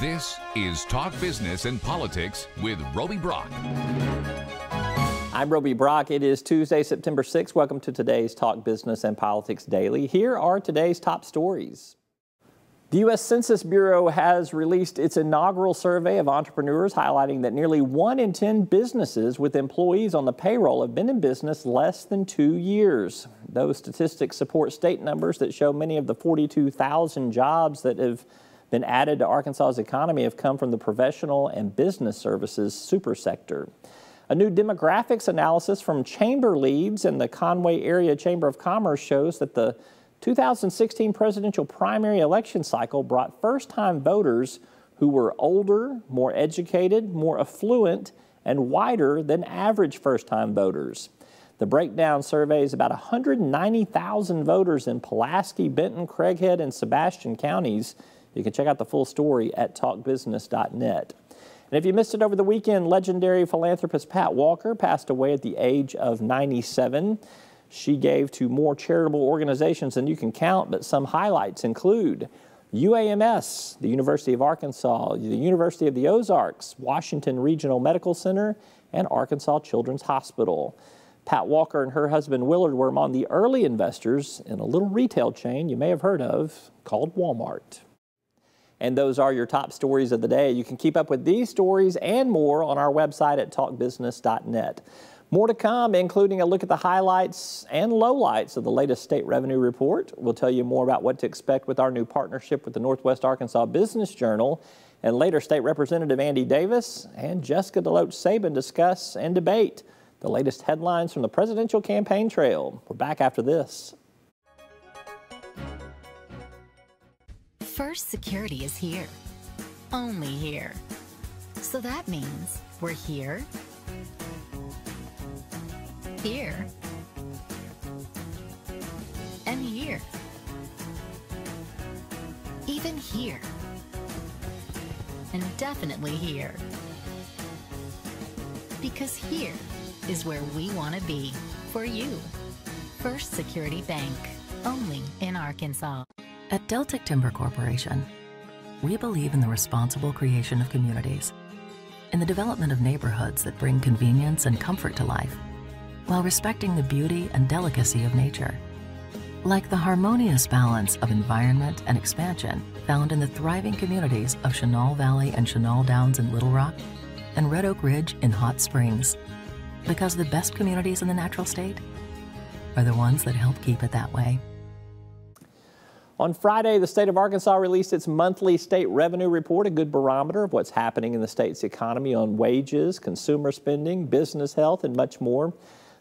This is Talk Business and Politics with Roby Brock. I'm Roby Brock. It is Tuesday, September 6th. Welcome to today's Talk Business and Politics Daily. Here are today's top stories. The U.S. Census Bureau has released its inaugural survey of entrepreneurs, highlighting that nearly one in 10 businesses with employees on the payroll have been in business less than two years. Those statistics support state numbers that show many of the 42,000 jobs that have been added to Arkansas's economy have come from the professional and business services super sector. A new demographics analysis from Chamber Leads and the Conway Area Chamber of Commerce shows that the 2016 presidential primary election cycle brought first-time voters who were older, more educated, more affluent, and whiter than average first-time voters. The breakdown surveys about 190,000 voters in Pulaski, Benton, Craighead, and Sebastian counties. You can check out the full story at talkbusiness.net. And if you missed it over the weekend, legendary philanthropist Pat Walker passed away at the age of 97. She gave to more charitable organizations than you can count, but some highlights include UAMS, the University of Arkansas, the University of the Ozarks, Washington Regional Medical Center, and Arkansas Children's Hospital. Pat Walker and her husband Willard were among the early investors in a little retail chain you may have heard of called Walmart. And those are your top stories of the day. You can keep up with these stories and more on our website at talkbusiness.net. More to come, including a look at the highlights and lowlights of the latest state revenue report. We'll tell you more about what to expect with our new partnership with the Northwest Arkansas Business Journal. And later, State Representative Andy Davis and Jessica DeLoach Sabin discuss and debate the latest headlines from the presidential campaign trail. We're back after this. First Security is here. Only here. So that means we're here here. And here. Even here. And definitely here. Because here is where we want to be for you. First Security Bank, only in Arkansas. At Deltic Timber Corporation, we believe in the responsible creation of communities, in the development of neighborhoods that bring convenience and comfort to life while respecting the beauty and delicacy of nature. Like the harmonious balance of environment and expansion found in the thriving communities of Chenal Valley and Chenal Downs in Little Rock and Red Oak Ridge in Hot Springs. Because the best communities in the natural state are the ones that help keep it that way. On Friday, the state of Arkansas released its monthly state revenue report, a good barometer of what's happening in the state's economy on wages, consumer spending, business health, and much more.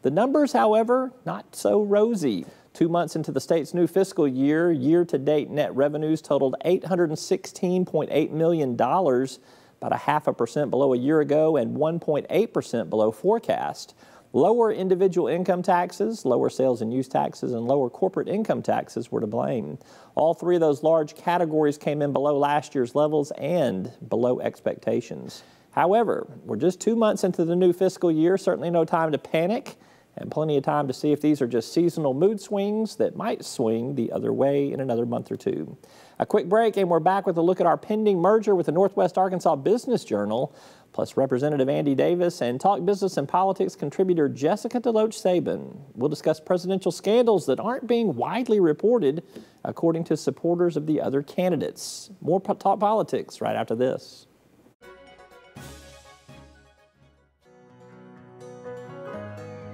The numbers, however, not so rosy. Two months into the state's new fiscal year, year-to-date net revenues totaled $816.8 million, about a half a percent below a year ago and 1.8 percent below forecast. Lower individual income taxes, lower sales and use taxes, and lower corporate income taxes were to blame. All three of those large categories came in below last year's levels and below expectations. However, we're just two months into the new fiscal year, certainly no time to panic and plenty of time to see if these are just seasonal mood swings that might swing the other way in another month or two. A quick break, and we're back with a look at our pending merger with the Northwest Arkansas Business Journal, plus Representative Andy Davis and Talk Business and Politics contributor Jessica DeLoach Sabin. We'll discuss presidential scandals that aren't being widely reported, according to supporters of the other candidates. More Talk Politics right after this.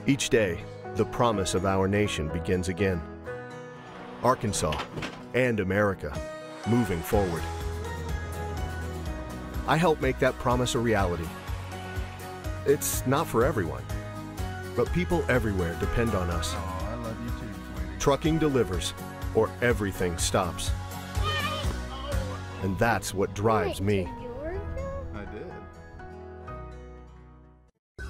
Each day, the promise of our nation begins again. Arkansas and America moving forward. I help make that promise a reality. It's not for everyone, but people everywhere depend on us. Oh, too, Trucking delivers, or everything stops. And that's what drives me.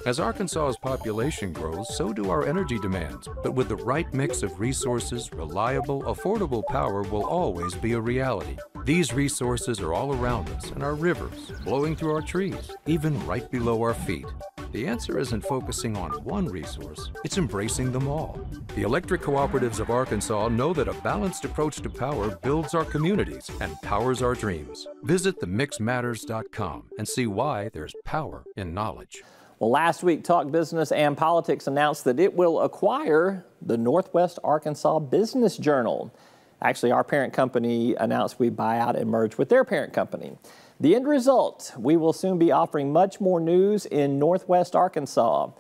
As Arkansas's population grows, so do our energy demands. But with the right mix of resources, reliable, affordable power will always be a reality. These resources are all around us in our rivers, blowing through our trees, even right below our feet. The answer isn't focusing on one resource, it's embracing them all. The electric cooperatives of Arkansas know that a balanced approach to power builds our communities and powers our dreams. Visit themixmatters.com and see why there's power in knowledge. Well, last week, Talk Business and Politics announced that it will acquire the Northwest Arkansas Business Journal. Actually, our parent company announced we buy out and merge with their parent company. The end result, we will soon be offering much more news in Northwest Arkansas.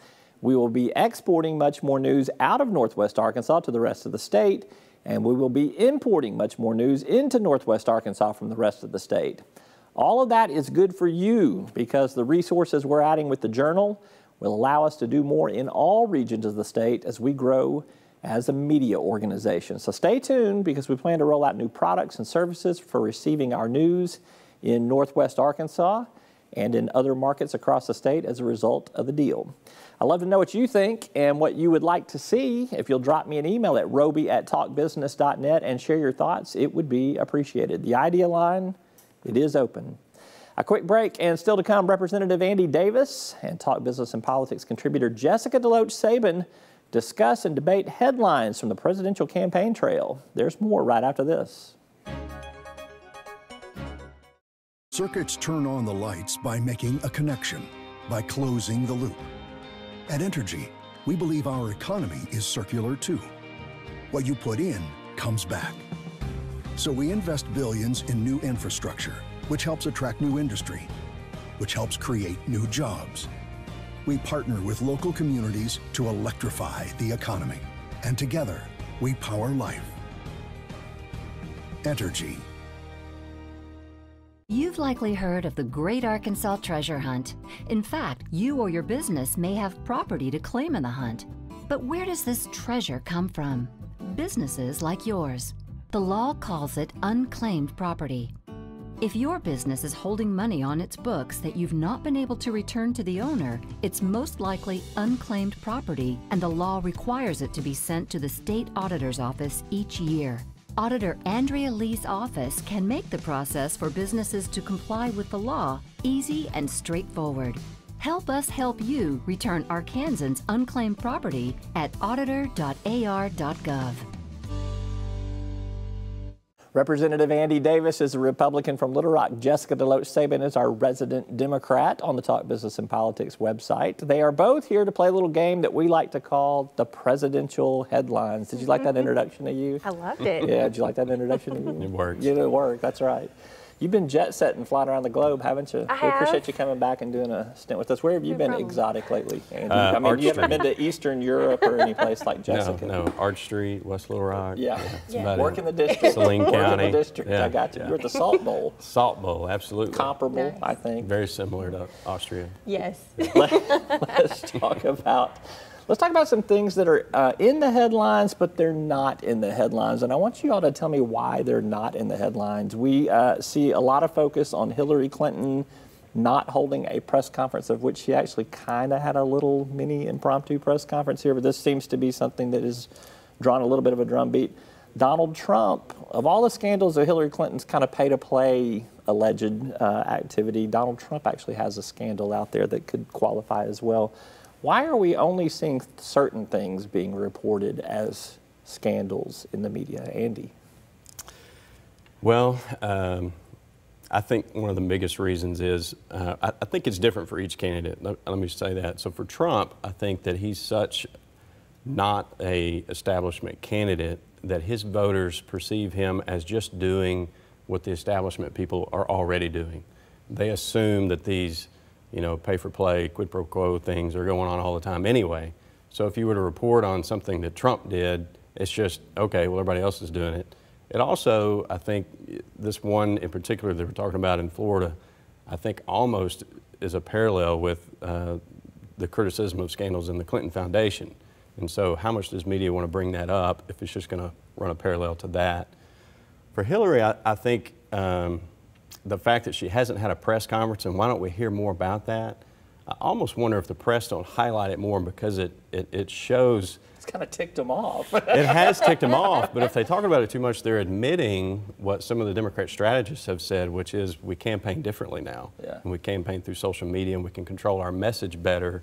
We will be exporting much more news out of Northwest Arkansas to the rest of the state, and we will be importing much more news into Northwest Arkansas from the rest of the state. All of that is good for you because the resources we're adding with the journal will allow us to do more in all regions of the state as we grow as a media organization. So stay tuned because we plan to roll out new products and services for receiving our news in Northwest Arkansas and in other markets across the state as a result of the deal. I'd love to know what you think and what you would like to see. If you'll drop me an email at roby at talkbusiness.net and share your thoughts, it would be appreciated. The idea line, it is open. A quick break, and still to come, Representative Andy Davis and Talk Business and Politics contributor Jessica DeLoach Sabin discuss and debate headlines from the presidential campaign trail. There's more right after this. Circuits turn on the lights by making a connection, by closing the loop. At Entergy, we believe our economy is circular too. What you put in comes back. So we invest billions in new infrastructure, which helps attract new industry, which helps create new jobs. We partner with local communities to electrify the economy, and together we power life. Entergy. You've likely heard of the Great Arkansas Treasure Hunt. In fact, you or your business may have property to claim in the hunt. But where does this treasure come from? Businesses like yours. The law calls it unclaimed property. If your business is holding money on its books that you've not been able to return to the owner, it's most likely unclaimed property and the law requires it to be sent to the state auditor's office each year. Auditor Andrea Lea's office can make the process for businesses to comply with the law easy and straightforward. Help us help you return Arkansans' unclaimed property at auditor.ar.gov. Representative Andy Davis is a Republican from Little Rock. Jessica DeLoach Sabin is our resident Democrat on the Talk Business and Politics website. They are both here to play a little game that we like to call the presidential headlines. Did you like that mm-hmm. introduction to you? I loved it. Yeah, did you like that introduction to you? It works. Yeah, it worked. That's right. You've been jet setting, flying around the globe, haven't you? I we appreciate you coming back and doing a stint with us. Where have you No been problem. exotic lately, Andy? Uh, I mean, you haven't been to Eastern Europe or any place like No, Jessica. no, Arch Street, West Little Rock. Yeah. that's Yeah. about Work in the district. Saline Work in the district. Yeah, I got you. yeah. You're at the Salt Bowl. Salt Bowl, absolutely. Comparable, Nice. I think. Very similar to Austria. Yes. let's talk about let's talk about some things that are uh, in the headlines, but they're not in the headlines. And I want you all to tell me why they're not in the headlines. We uh, see a lot of focus on Hillary Clinton not holding a press conference, of which she actually kind of had a little mini impromptu press conference here. But this seems to be something that is drawn a little bit of a drumbeat. Donald Trump, of all the scandals of Hillary Clinton's kind of pay to play alleged uh, activity, Donald Trump actually has a scandal out there that could qualify as well. Why are we only seeing certain things being reported as scandals in the media? Andy. Well, um, I think one of the biggest reasons is uh, I, I think it's different for each candidate. Let, let me say that. So for Trump, I think that he's such not a establishment candidate that his voters perceive him as just doing what the establishment people are already doing. They assume that these, you know, pay for play, quid pro quo things are going on all the time anyway. So if you were to report on something that Trump did, it's just, okay, well, everybody else is doing it. It also, I think, this one in particular that we're talking about in Florida, I think almost is a parallel with uh, the criticism of scandals in the Clinton Foundation. And so, how much does media want to bring that up if it's just going to run a parallel to that? For Hillary, I, I think um, the fact that she hasn't had a press conference, and why don't we hear more about that? I almost wonder if the press don't highlight it more because it, it, it shows It's kind of ticked them off. it has ticked them off, but if they talk about it too much, they're admitting what some of the Democrat strategists have said, which is we campaign differently now. Yeah. And we campaign through social media and we can control our message better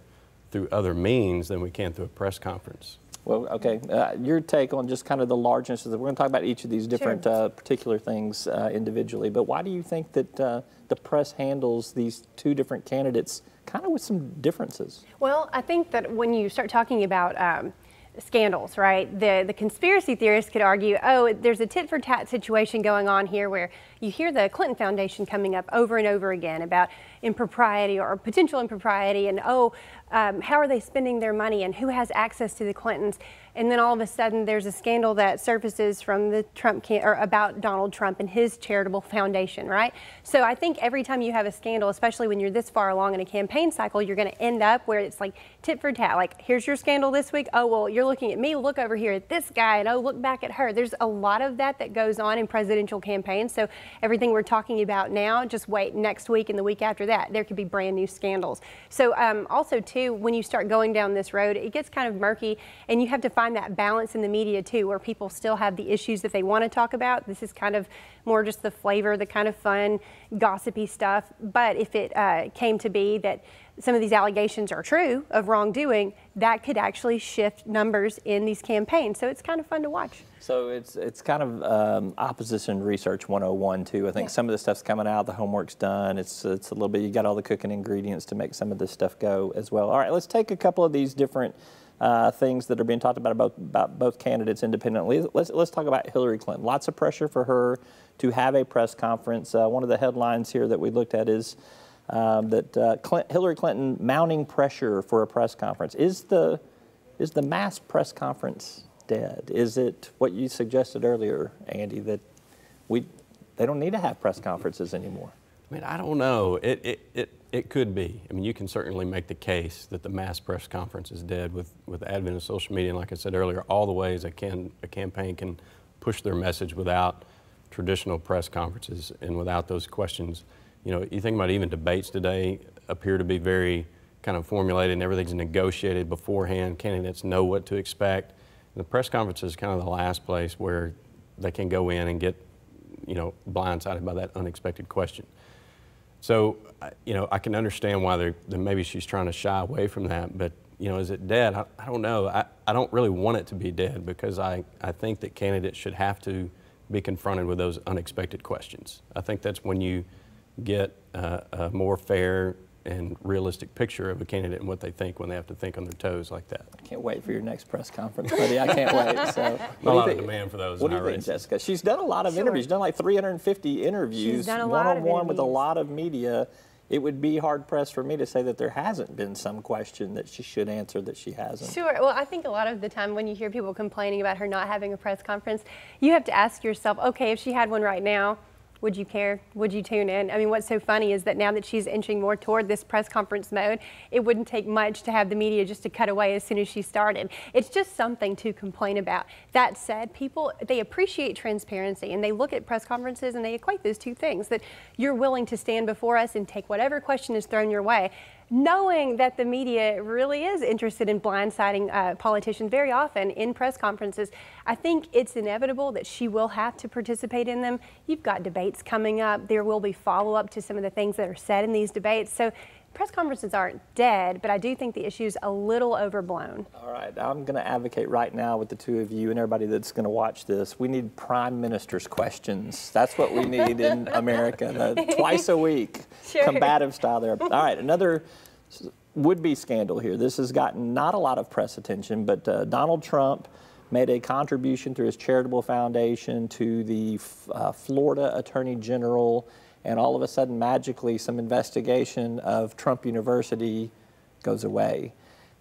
through other means than we can through a press conference. Well, okay. Uh, your take on just kind of the largeness of the, we're going to talk about each of these different Sure. uh, particular things uh, individually, but why do you think that uh, the press handles these two different candidates kind of with some differences? Well, I think that when you start talking about um, scandals, right, the, the conspiracy theorists could argue, oh, there's a tit for tat situation going on here where you hear the Clinton Foundation coming up over and over again about impropriety or potential impropriety and, oh, um, how are they spending their money and who has access to the Clintons? And then all of a sudden there's a scandal that surfaces from the Trump can- or about Donald Trump and his charitable foundation, right? So I think every time you have a scandal, especially when you're this far along in a campaign cycle, you're going to end up where it's like tit for tat. Like, here's your scandal this week. Oh, well, you're looking at me. Look over here at this guy, and oh, look back at her. There's a lot of that that goes on in presidential campaigns. So everything we're talking about now, just wait next week and the week after that, there could be brand new scandals. So um, also too, when you start going down this road, it gets kind of murky, and you have to find that balance in the media too, where people still have the issues that they want to talk about. This is kind of more just the flavor, the kind of fun, gossipy stuff. But if it uh, came to be that some of these allegations are true of wrongdoing, that could actually shift numbers in these campaigns. So it's kind of fun to watch. So it's it's kind of um, opposition research 101 too. I think Yeah. some of the stuff's coming out, the homework's done. It's it's a little bit you got all the cooking ingredients to make some of this stuff go as well. All right, let's take a couple of these different uh, things that are being talked about about, about both candidates independently. Let's let's talk about Hillary Clinton. Lots of pressure for her to have a press conference. Uh, one of the headlines here that we looked at is. Um, that uh, Clin- Hillary Clinton mounting pressure for a press conference. Is the is the mass press conference dead? Is it what you suggested earlier, Andy, that we they don't need to have press conferences anymore? I mean, I don't know. It, it, it, it could be. I mean, you can certainly make the case that the mass press conference is dead with, with the advent of social media. And like I said earlier, all the ways a, can, a campaign can push their message without traditional press conferences and without those questions. You know, you think about even debates today appear to be very kind of formulated and everything's negotiated beforehand. Candidates know what to expect. And the press conference is kind of the last place where they can go in and get, you know, blindsided by that unexpected question. So, you know, I can understand why they're, maybe she's trying to shy away from that, but, you know, is it dead? I, I don't know. I, I don't really want it to be dead because I, I think that candidates should have to be confronted with those unexpected questions. I think that's when you get uh, a more fair and realistic picture of a candidate and what they think when they have to think on their toes like that. I can't wait for your next press conference, buddy. I can't wait. So, A lot of demand for those What in do you think, races. Jessica? She's done a lot of Sure. interviews. Done like 350 interviews, She's done a lot of one-on-one with a lot of media. It would be hard pressed for me to say that there hasn't been some question that she should answer that she hasn't. Sure. Well, I think a lot of the time when you hear people complaining about her not having a press conference, you have to ask yourself, okay, if she had one right now, would you care? Would you tune in? I mean, what's so funny is that now that she's inching more toward this press conference mode, it wouldn't take much to have the media just to cut away as soon as she started. It's just something to complain about. That said, people, they appreciate transparency and they look at press conferences and they equate those two things that you're willing to stand before us and take whatever question is thrown your way knowing that the media really is interested in blindsiding uh, politicians very often in press conferences, I think it's inevitable that she will have to participate in them. You've got debates coming up. There will be follow up to some of the things that are said in these debates. So press conferences aren't dead, but I do think the issue's a little overblown. All right, I'm going to advocate right now with the two of you and everybody that's going to watch this. We need prime minister's questions. That's what we need in America, the- twice a week, Sure. combative style there. All right, another would-be scandal here. This has gotten not a lot of press attention, but uh, Donald Trump made a contribution through his charitable foundation to the uh, Florida Attorney General, and all of a sudden, magically, some investigation of Trump University goes away.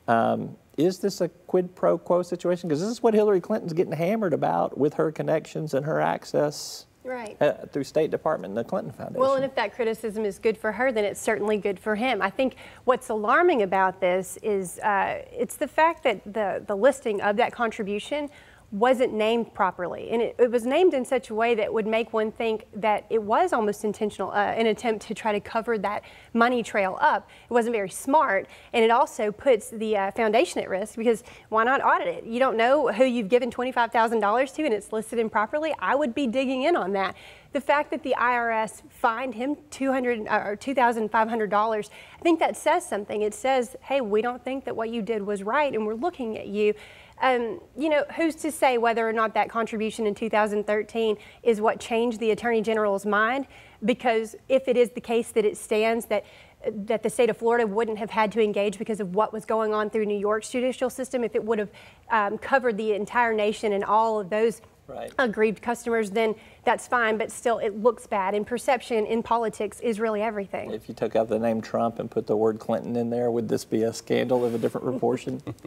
Um, is this a quid pro quo situation? Because this is what Hillary Clinton's getting hammered about with her connections and her access Right. uh, through State Department and the Clinton Foundation. Well, and if that criticism is good for her, then it's certainly good for him. I think what's alarming about this is uh, it's the fact that the, the listing of that contribution wasn't named properly. And it, it was named in such a way that would make one think that it was almost intentional, uh, an attempt to try to cover that money trail up. It wasn't very smart. And it also puts the uh, foundation at risk because why not audit it? You don't know who you've given $25,000 to and it's listed improperly. I would be digging in on that. the fact that the IRS fined him $200 or $2,500, I think that says something. It says, hey, we don't think that what you did was right, and we're looking at you. Um, you know, who's to say whether or not that contribution in 2013 is what changed the Attorney General's mind? Because if it is the case that it stands that that the state of Florida wouldn't have had to engage because of what was going on through New York's judicial system, if it would have um, covered the entire nation and all of those right. aggrieved customers, then that's fine. But still, it looks bad. And perception in politics is really everything. If you took out the name Trump and put the word Clinton in there, would this be a scandal of a different proportion?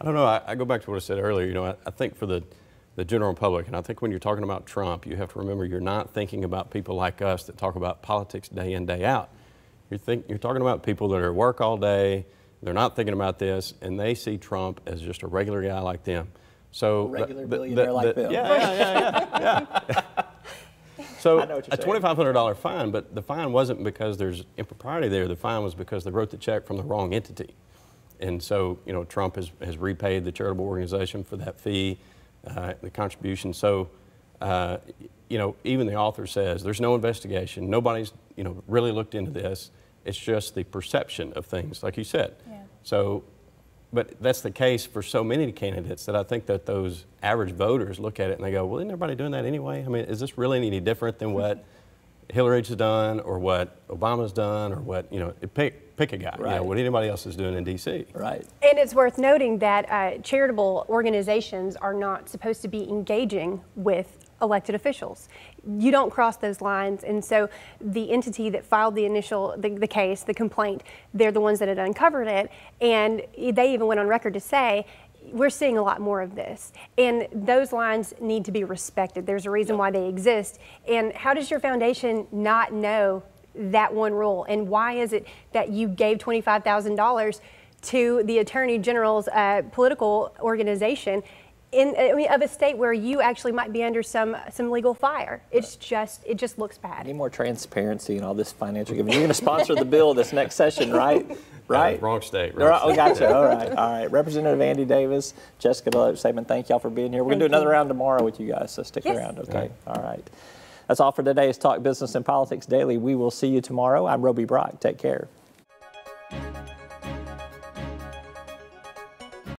I don't know. I, I, go back to what I said earlier. You know, I, I think for the the general public, and I think when you're talking about Trump, you have to remember you're not thinking about people like us that talk about politics day in, day out. You're, think, you're talking about people that are at work all day, they're not thinking about this, and they see Trump as just a regular guy like them. So regular the, billionaire the, like Bill. Yeah, yeah, yeah, yeah. yeah. so a $2,500 fine, but the fine wasn't because there's impropriety there. The fine was because they wrote the check from the wrong entity. And so, you know, Trump has, has repaid the charitable organization for that fee, uh, the contribution. So, uh, you know, even the author says there's no investigation. Nobody's, you know, really looked into this. It's just the perception of things, like you said. Yeah. So, but that's the case for so many candidates that I think that those average voters look at it and they go, well, isn't everybody doing that anyway? I mean, is this really any different than what Hillary's done or what Obama's done or what, you know, pick, pick a guy, right. you know, what anybody else is doing in D.C. Right. And it's worth noting that uh, charitable organizations are not supposed to be engaging with elected officials. You don't cross those lines, and so the entity that filed the initial the, the, case, the complaint, they're the ones that had uncovered it, and they even went on record to say. We're seeing a lot more of this, and those lines need to be respected. There's a reason why they exist. And how does your foundation not know that one rule? And why is it that you gave $25,000 to the Attorney General's uh, political organization in I mean, of a state where you actually might be under some some legal fire. It's right. just it just looks bad. Need more transparency and all this financial giving. You're going to sponsor the bill this next session, right? Right. Uh, wrong state. Wrong oh, gotcha. all right. All right. Representative Andy Davis, Jessica DeLoach thank y'all for being here. We're going to do another you. round tomorrow with you guys, so stick yes. around. Okay. All right. That's all for today's Talk Business and Politics Daily. We will see you tomorrow. I'm Roby Brock. Take care.